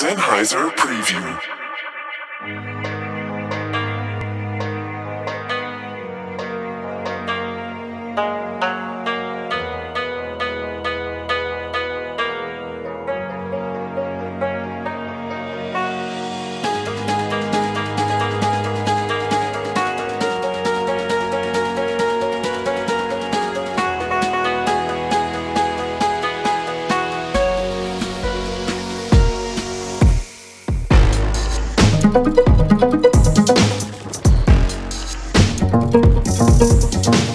Sennheiser Preview. Thank Thank you.